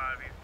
5, he's